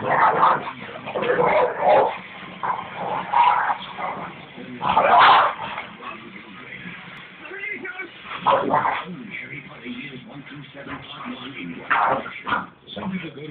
Some people go to a